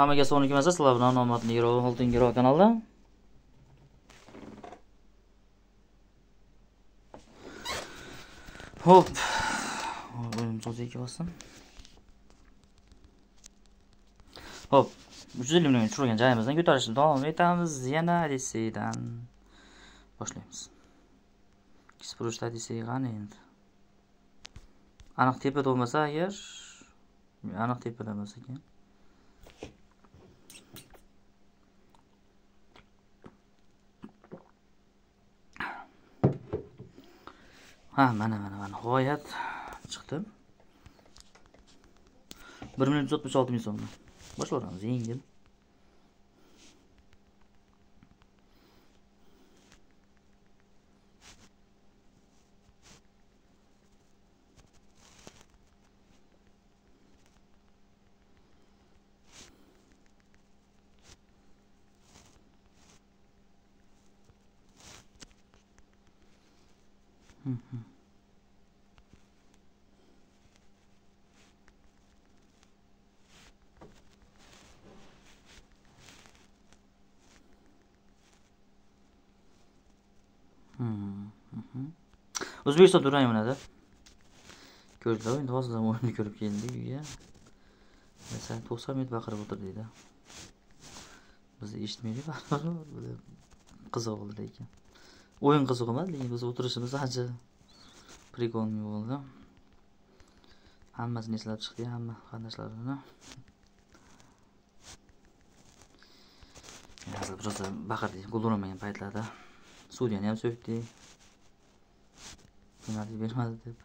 hammaga soni emas sizlar bilan omadli giro oltin giro kanalda ho'p o'yim cho'zik olsin ho'p uch yuz ellik million tushirgan joyimizdan ko'tarishni davom etamiz. Yana odisseydan boshlaymiz. Kisporuchda odissey qani endi? Aniq tepada bo'lmasa agar aniq tepada bo'lsa ekan. Ha mana mana mana. G'oyat chiqdi. Bir million yuz oltmish olti ming so'mdan. Boshlayveramiz yengil. Mm-hmm. o'zbekiston durang o'ynadi ko'rdilar endi hozirdan o'yinni ko'rib keldik uyga masalan to'qson minut baqirib o'tir deydi. Biz eshitmaylik qiziq bo'ldi lekin o'yin qiziq emas lekin biz o'tirishimiz ancha прикольный bo'ldi. Hammasini eslab chiqdik hamma qatnashlarini hozir biroz baqirdik gol urolmagan paytlarda sudyani ham so'kdik penalti bermadi deb.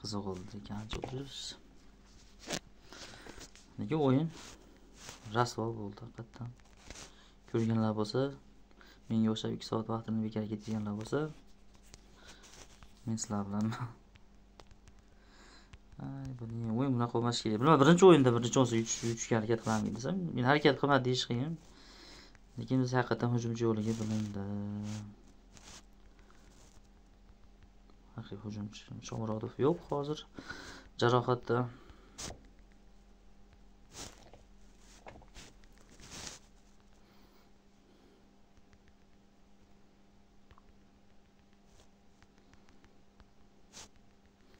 Qiziq bo'ldi lekin ancha o'tirish lekin o'yin rasvo bo'ldi haqiqatdan ko'rganlar bo'lsa menga o'xshab ikki soat vaqtini bekorga ketganlar bo'lsa men sizlar bilan buning o'yin bunaqa bo'lmasi kerak. Bilmadim birinchi o'yinda birinchi o'yinda yutishga harakat qilaman desam men harakat qilmadi deyish qiyin. Lekin biz haqiqatdan hujumchi yo'liga bilindi haqiqiy hujumchi shomurodov yo'q hozir jarohatda.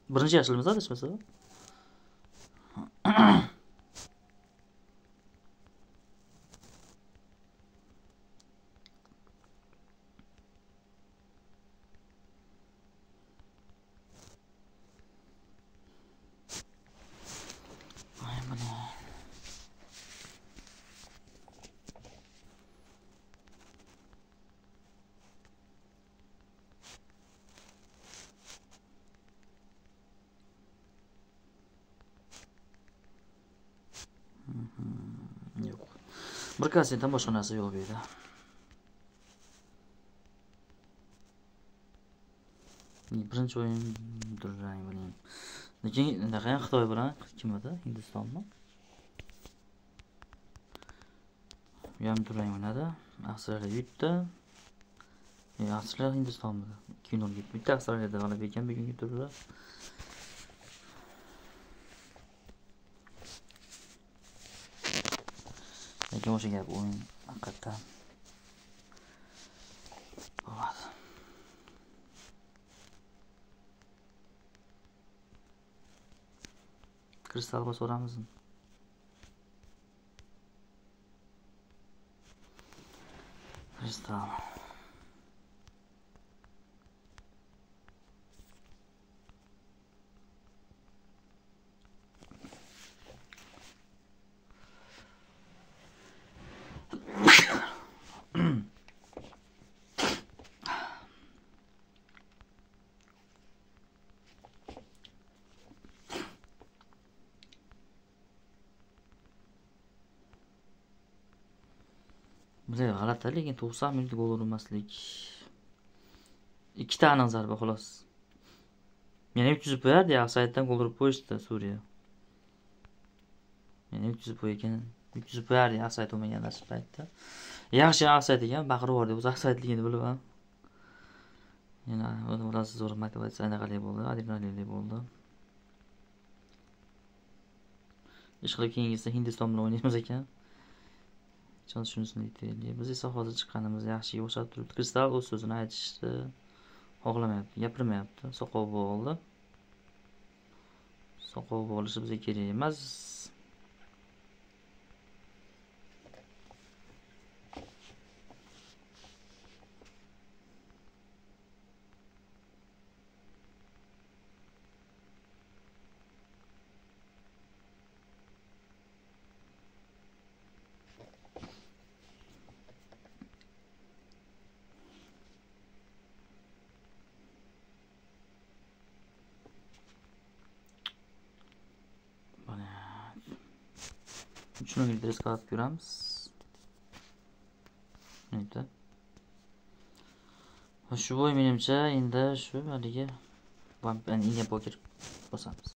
Birinchi yashilimiz adashmasa yo'q bir konsertdan boshqa narsa yo'q bu yerda birinchi o'yin durang bilan lekin unaqa xitoy bilan kim edi hindistonmi bu ham durang o'ynadi avstraliya yutdi e, avstraliya hindistonmi ikki nolga bitta avstraliyada g'alaba ekan bugungi turda lekin o'sha gap o'yin haqiqatdan bo'lmadi kristal bosaveramizmi kristal bunday g'alati lekin to'qson minut gol urmaslik. Ikkita aniq zarba xolos. Meni yutkazib qo'yardi ofsayddan gol urib qo'yishdi suriya. Meni yutkazib qo'ygan yutkazib qo'yardi ofsayd bo'lmaganda shu paytda. Yaxshi ofsayd ekan baqirib yubordi o'zi ofsaydligini bilib ham. Yana biroz zo'r motivatsiya anaqalik bo'ldi adrenalinli bo'ldi. Ishqilib keyingisida hindiston bilan o'ynaymiz ekan. Jon shunisini aytaylik. Biz esa hozir chiqqanimiz yaxshiga o'xshab turibdi. Kristal o'z so'zini aytishni xohlamayapti gapirmayapti. Soqov bo'ldi. Soqov bo'lishi bizga kerak emas. Почему не перескал пюрам с... Neydi? Şu boy benimce indi şu haligi ben yine poker basamız.